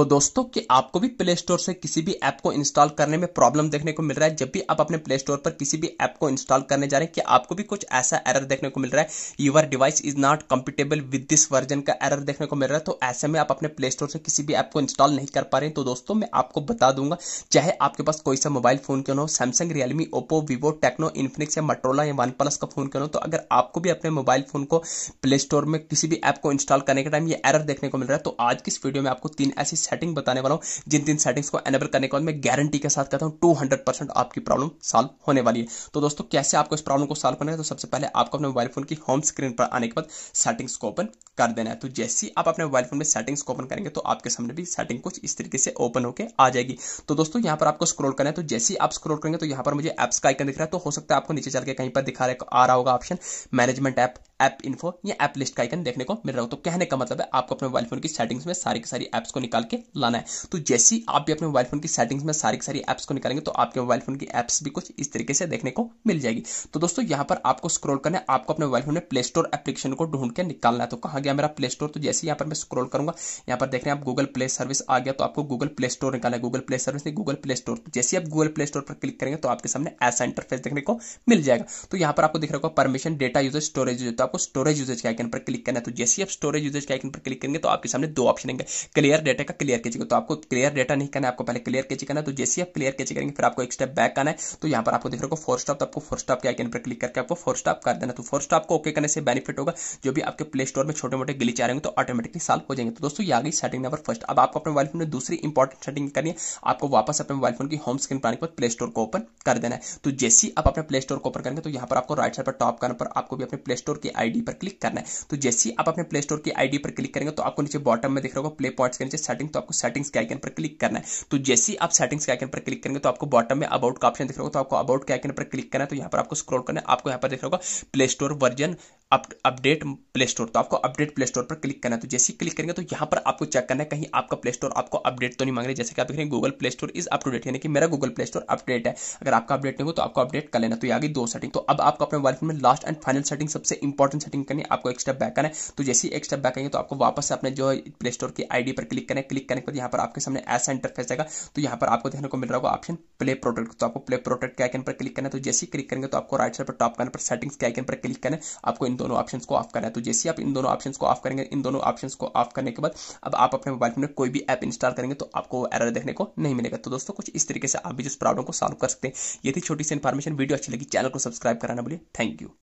तो दोस्तों कि आपको भी प्ले स्टोर से किसी भी ऐप को इंस्टॉल करने में प्रॉब्लम देखने को मिल रहा है। जब भी आप अपने प्ले स्टोर पर किसी भी ऐप को इंस्टॉल करने जा रहे हैं, कि आपको भी कुछ ऐसा एरर देखने को मिल रहा है। Your device is not compatible with this version का एरर देखने को मिल रहा है। तो ऐसे में आप अपने प्ले स्टोर से किसी भी ऐप को इंस्टॉल नहीं कर पा रहे तो दोस्तों, मैं आपको बता दूँगा, चाहे आपके पास कोई सा मोबाइल फ़ोन क्यों हो Samsung Realme Oppo Vivo Tecno Infinix या मट्रोला या वन प्लस का फ़ोन क्यों हो तो अगर आपको भी अपने मोबाइल फ़ोन को प्ले स्टोर में किसी भी ऐप को इंस्टॉल करने के टाइम ये एरर देखने को मिल रहा है तो आज की इस वीडियो में आपको तीन ऐसी सेटिंग बताने वाला हूँ। जिन तीन सेटिंग्स को एनेबल करने के बाद मैं गारंटी के साथ कहता हूँ टू हंड्रेड परसेंट आपकी प्रॉब्लम सॉल्व होने वाली है। तो दोस्तों, कैसे आपको इस प्रॉब्लम को सॉल्व करना है? तो सबसे पहले आपको अपने मोबाइल फ़ोन की होम स्क्रीन पर आने के बाद सेटिंग्स को ओपन कर देना है। तो जैसे ही आप अपने मोबाइल फ़ोन में सेटिंग्स को ओपन करेंगे तो आपके सामने भी सेटिंग कुछ इस तरीके से ओपन होकर आ जाएगी। तो दोस्तों, यहाँ पर आपको स्क्रोल करना है। तो जैसे ही आप स्क्रोल करेंगे तो यहाँ पर मुझे एप्स का आइकन दिख रहा है। तो हो सकता है आपको नीचे चल के कहीं पर दिखा रहा आ रहा होगा option management app app info या ऐप लिस्ट का आइकन देखने को मिल रहा हो। तो कहने का मतलब है आपको अपने मोबाइल फ़ोन की सेटिंग्स में सारी की सारी एप्स को निकाल के लाना है। तो जैसे ही आप भी अपने मोबाइल फ़ोन की सेटिंग्स में सारी की सारी एप्स को निकालेंगे तो आपके मोबाइल फ़ोन की एप्स भी कुछ इस तरीके से देखने को मिल जाएगी। तो दोस्तों, यहाँ पर आपको स्क्रोल करना है। आपको अपने मोबाइल फ़ोन में प्ले स्टोर एप्लीकेशन को ढूंढ के निकालना है। तो कहा गया मेरा प्ले स्टोर तो जैसे यहाँ पर मैं स्क्रॉल करूँगा, यहाँ पर देख रहे हैं आप गूगल प्ले सर्विस आ गया। तो आपको गूगल प्ले स्टोर निकालना है। गूगल प्ले सर्विस नहीं गूगल प्ले स्टोर जैसे आप गूगल प्ले स्टोर पर क्लिक करेंगे तो आपके सामने ऐसा इंटरफेस देखने को मिल जाएगा। तो यहाँ पर आपको दिख रहा होगा परमिशन डेटा यूजेज स्टोरेज तो आपको स्टोरेज यूजेज के आइकन पर क्लिक करना है तो जैसे आप स्टोरेज यूजेज के आइकन पर क्लिक करेंगे तो आपके सामने दो ऑप्शन आएँगे क्लियर डेटा का क्लियर केची तो आपको क्लियर डेटा नहीं करना है, आपको पहले क्लियर केची करना है तो जैसे आप क्लियर केची करेंगे, फिर आपको एक स्टेप बैक आना है तो यहाँ पर आपको दिख रहा होगा फोर स्टॉप तो आपको फोर स्टॉप के आइकन पर क्लिक करके आपको फोर स्टॉप कर देना। तो फोर स्टॉप को ओके करने से बेनिफिट होगा, जो भी आपके प्ले स्टोर में छोटे मोटे गिलीच आ रहेंगे तो ऑटोमेटिकली सॉल्व हो जाएँगे। तो दोस्तों, ये आ गई सेटिंग नंबर फ़र्स्ट अब आपको अपने मोबाइल फ़ोन में दूसरी इंपॉर्टेंट सेटिंग करनी है, आपको वापस अपने मोबाइल फ़ोन की होम स्क्रीन पर आने के बाद प्ले स्टोर को ओपन कर देना है। तो जैसे ही आप अपने प्ले स्टोर को ओपन करेंगे तो यहाँ पर आपको राइट साइड पर टॉप करने पर आपको भी अपने प्ले स्टोर की आईडी पर क्लिक करना है। तो जैसे ही आप अपने प्ले स्टोर की आईडी पर क्लिक करेंगे तो आपको नीचे बॉटम में दिख रहा होगा प्ले पॉइंट्स के नीचे सेटिंग तो आपको सेटिंग्स के आइकन पर क्लिक करना है। तो जैसे ही आप सेटिंग्स के आइकन पर क्लिक करेंगे तो आपको बॉटम में अबाउट का ऑप्शन दिख रहा होगा। तो आपको अबाउट के आइकन पर क्लिक करना है। तो यहाँ पर आपको स्क्रॉल करना है। आपको यहाँ पर दिख रहा होगा Play Store version update Play Store तो आपको अपडेट प्ले स्टोर पर क्लिक करना है। तो जैसे ही क्लिक करेंगे तो यहाँ पर आपको चेक करना है, कहीं आपका प्ले स्टोर आपको अपडेट तो नहीं मांग रहे जैसे कि आप देख रहे हैं Google Play Store is up to date यानी कि मेरा गूगल प्ले स्टोर अपडेट है। अगर आपका अपडेट नहीं हो तो आपको अपडेट कर लेना। तो आगे दो सेटिंग तो अब आपको अपने मोबाइल फ़ोन में लास्ट एंड फाइनल सेटिंग सबसे इंपॉर्टेंट सेटिंग करनी है। आपको एक स्टेप बैक करना है। तो जैसे ही एक स्टेप बैक करेंगे तो आपको वापस से अपने जो प्ले स्टोर की आईडी पर क्लिक करना है। क्लिक करने के बाद यहाँ पर आपके सामने ऐसा इंटरफेस आएगा। तो यहाँ पर आपको देखने को मिल रहा होगा ऑप्शन प्ले प्रोडक्ट तो आपको प्ले प्रोडक्ट के आइकन पर क्लिक करना है। तो जैसे ही क्लिक करेंगे तो आपको राइट साइड पर टॉप करने पर सेटिंग्स के आइकन पर क्लिक करना है। आपको इन दोनों ऑप्शन को ऑफ़ करना है। तो जैसे आप इन दोनों ऑप्शन को ऑफ़ करेंगे, इन दोनों ऑप्शन को ऑफ़ करने के बाद अब आप अपने मोबाइल में कोई भी ऐप इंस्टॉल करेंगे तो आपको एरर देखने को नहीं मिलेगा। तो दोस्तों, कुछ इस तरीके से आप भी जिस प्रॉब्लम को सॉल्व कर सकते हैं। ये थी छोटी सी इन्फॉर्मेशन वीडियो अच्छी लगी, चैनल को सब्सक्राइब कराना बोलिए थैंक यू